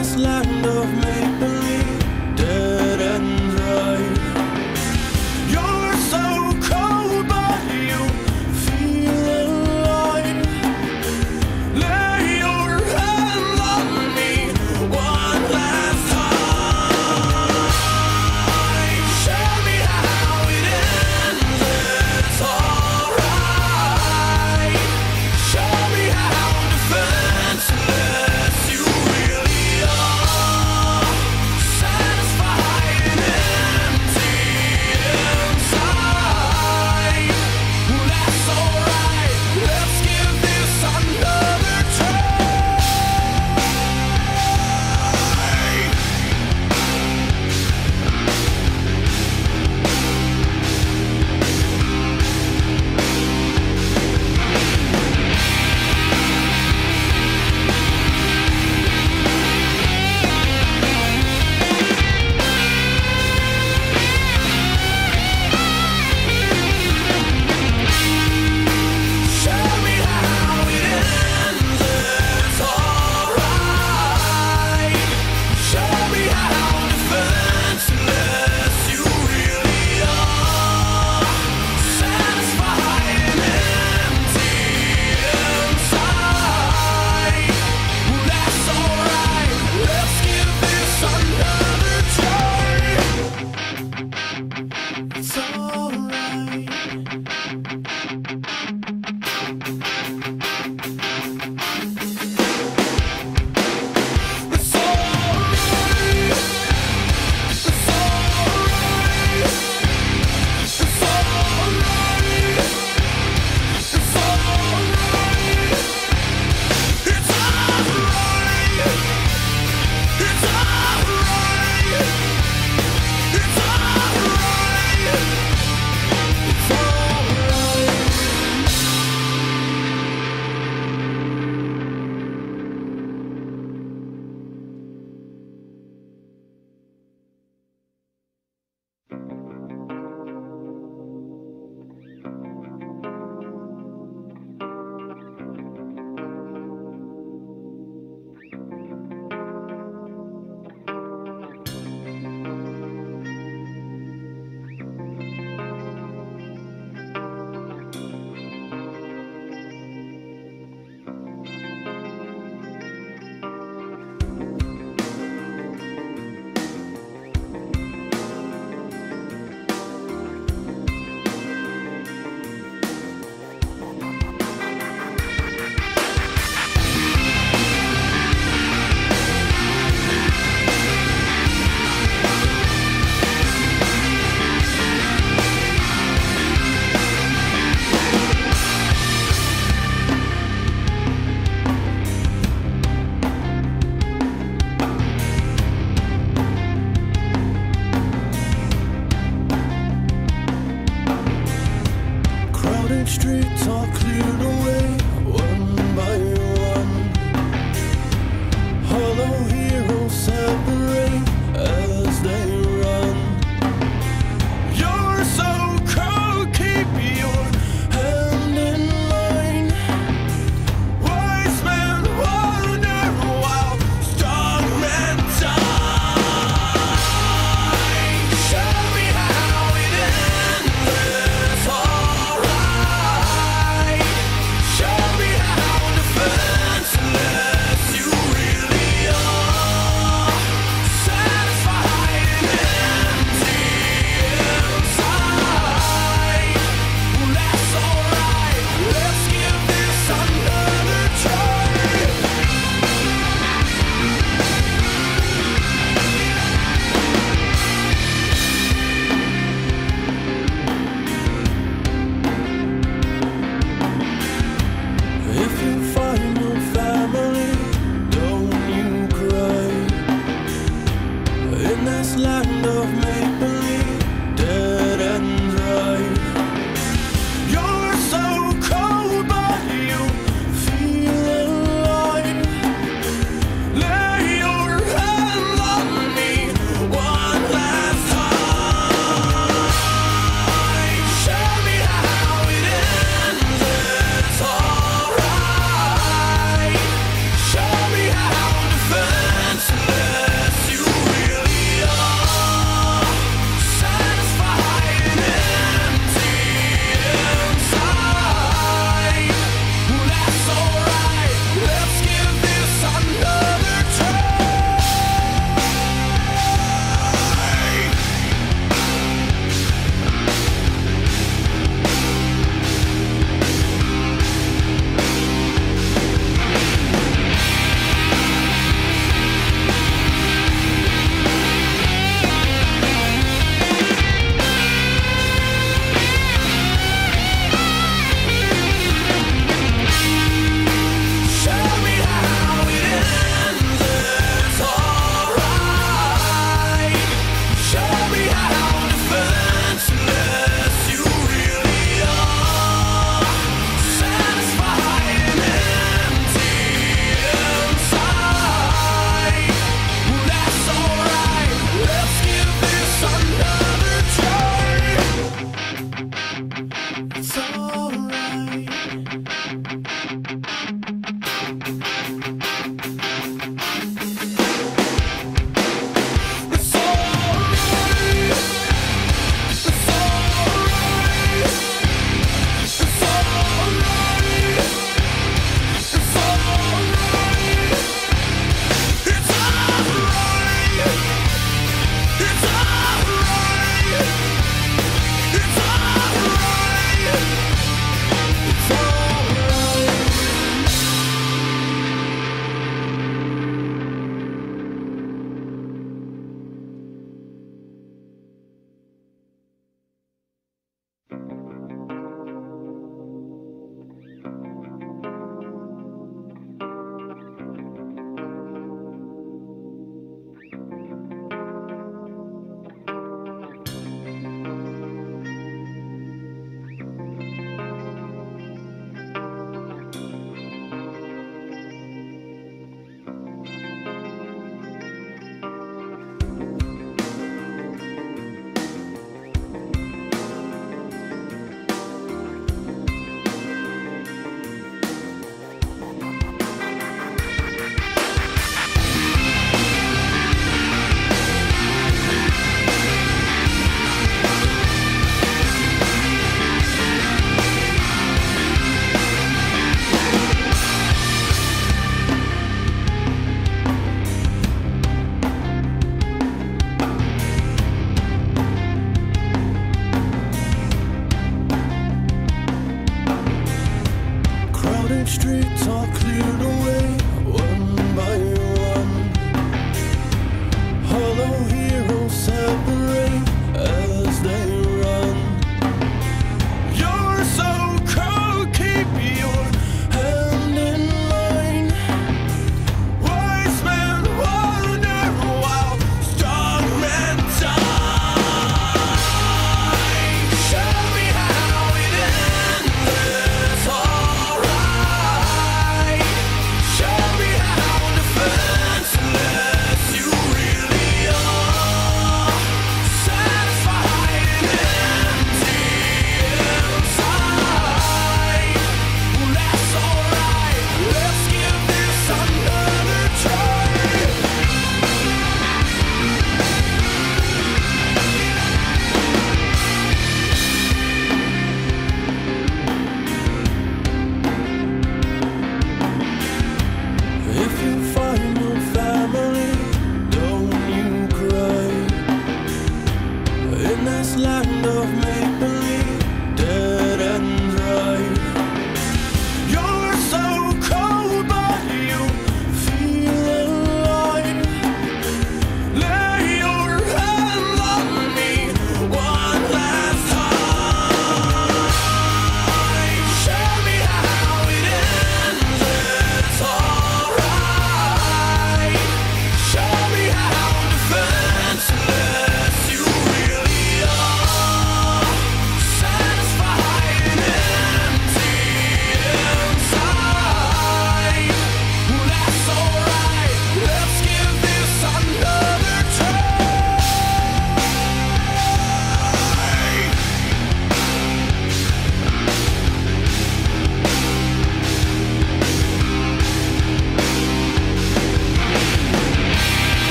this land of maple.